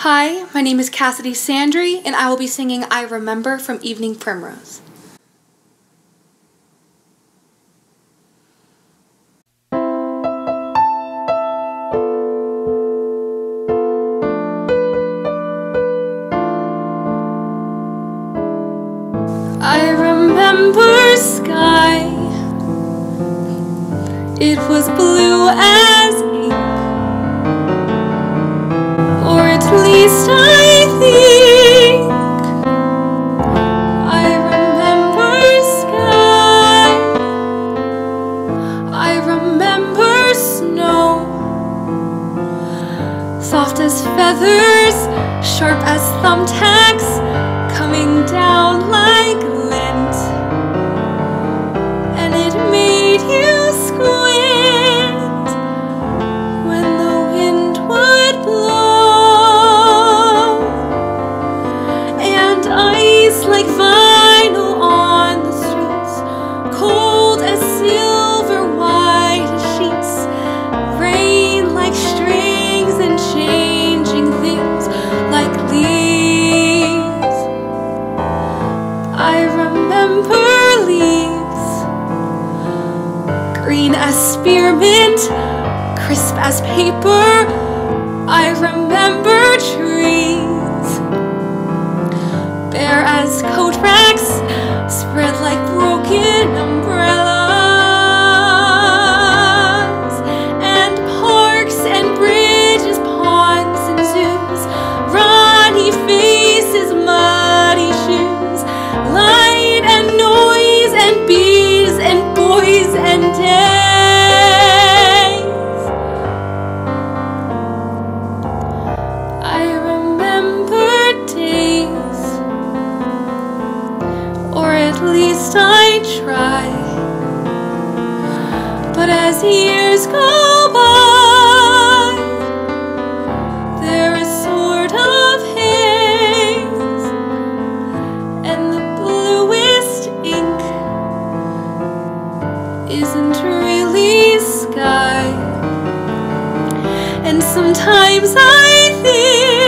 Hi, my name is Cassidy Sandry, and I will be singing I Remember from Evening Primrose. I remember sky. It was blue as as feathers, sharp as thumbtacks, green as spearmint, crisp as paper. I remember trees, bare as coat racks, spread like broken umbrellas, least I try. But as years go by, there is sort of haze, and the bluest ink isn't really sky. And sometimes I think